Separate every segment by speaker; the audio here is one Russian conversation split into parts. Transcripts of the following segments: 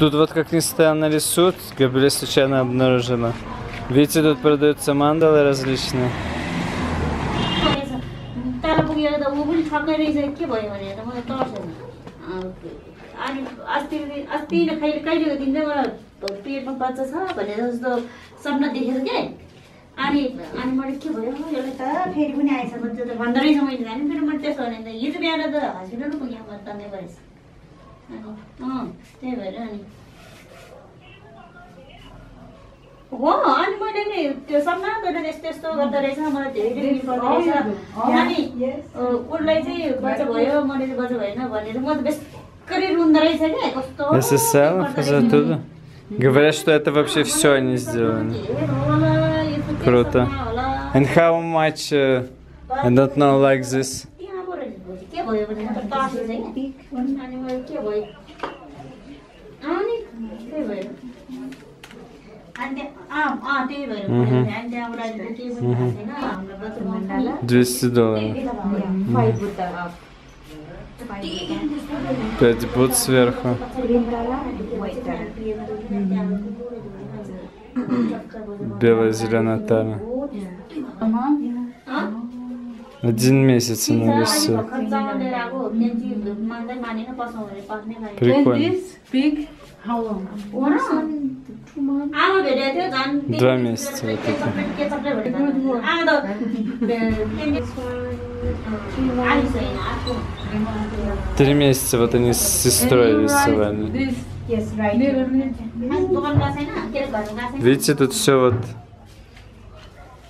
Speaker 1: Тут вот как ни странно рисуют, Габриэль случайно обнаружила. Видите, тут продаются мандалы различные.
Speaker 2: रहेछ तर पुगेर त ऊ पनि छक्कै रहेछ के भयो भनेर त मलाई तर्सेन अनि अस्ति अस्ति नै कहिले कहिलेको दिन चाहिँ मलाई पेटमा बच्चा छ भनेर जस्तो सपना देखेको क्या अनि अनि मैले के भयो यसलाई त फेरि पनि आएछ बच्चा त भन्दो रहेछ मैले जाने फेरि मैले त्यसो भने त हिजो बिहान त हस्पिटल पुगेँ म तन्दै गरेछ अनि अँ त्यही भएर अनि हो अनि मैले नि त्यो सपना गरेर यस्तो यस्तो गर्दो रहेछ मलाई धेरै धेरै पर्दो रहेछ अनि अ, उसलाई चाहिँ बच्चा भयो मैले चाहिँ बच्चा भएन भनेर म त बेसकरी रुँदो रहेछ क्या कस्तो
Speaker 1: СССР,
Speaker 2: पर्दो
Speaker 1: за
Speaker 2: रहेछ।
Speaker 1: оттуда. Говорят, что это вообще все они сделали.
Speaker 2: धेरै होला, यो त के
Speaker 1: Круто.
Speaker 2: सपना होला।
Speaker 1: And how much? uh, I don't know like this.
Speaker 2: त्यहाँबाट नि के भयो भने म त तर्सेँ चाहिँ क्या। अनि मैले के भयो अनि त्यही भएर अनि त्यहाँ अँ अँ त्यही भएर
Speaker 1: मह्म.
Speaker 2: अनि त्यहाँबाट अहिले त केही पनि थाहा छैन हाम्रो बच्चा
Speaker 1: 200 долларов.
Speaker 3: Five Buddha of five Buddha.
Speaker 1: Пять бут сверху.
Speaker 3: Green color, white color.
Speaker 1: Белая зеленая тара. Один месяц ему висит. Прикольно. Два месяца вот это. Три месяца вот они с сестрой рисовали. Видите, тут все вот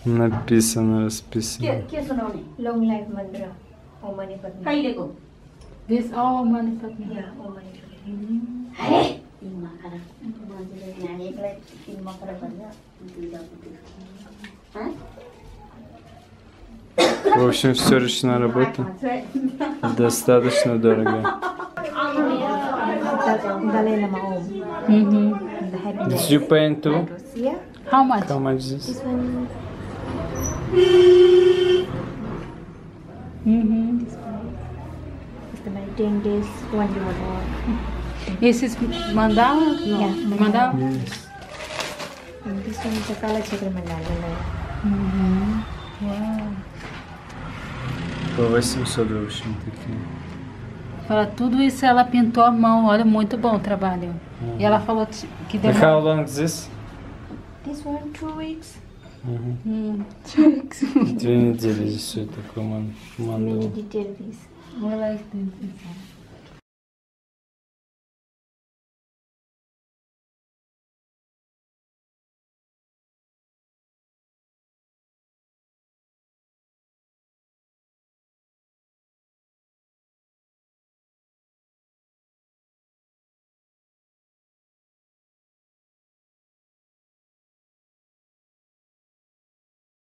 Speaker 1: написано, расписано.
Speaker 2: के के सुनाउने
Speaker 3: Long life mantra. Om Mani Padme.
Speaker 2: कहिलेको
Speaker 4: This all money for me.
Speaker 3: Yeah, Om Mani Padme.
Speaker 2: हे तिन मकरा मान्छेले यहाँ एकलाई तिन मकरा भन्छ दुईवटा पुग्यो। हँ?
Speaker 1: В общем, все ручная работа. Достаточно дорого.
Speaker 3: Dalai Lama Om.
Speaker 4: Mm-hmm.
Speaker 3: The happy
Speaker 1: Did you paint too?
Speaker 3: Yeah.
Speaker 4: How much?
Speaker 1: How much this?
Speaker 3: This
Speaker 4: Mm-hmm.
Speaker 3: Doing
Speaker 4: this when is mandala? No.
Speaker 3: Yeah,
Speaker 4: mandala. mandala.
Speaker 1: Yes.
Speaker 3: And this one is a Kalachakra mandala.
Speaker 4: Mm-hmm. Wow.
Speaker 1: Qual vai ser o seu Doshita aqui?
Speaker 4: Fala, tudo isso ela pintou a mão. Olha, muito bom o trabalho. Uhum. E ela uhum. falou que
Speaker 1: demora... Like
Speaker 4: how
Speaker 1: long is this?
Speaker 3: This one, two weeks.
Speaker 1: Две недели ман-
Speaker 3: Many
Speaker 1: мандалу.
Speaker 3: detail this.
Speaker 4: I like this.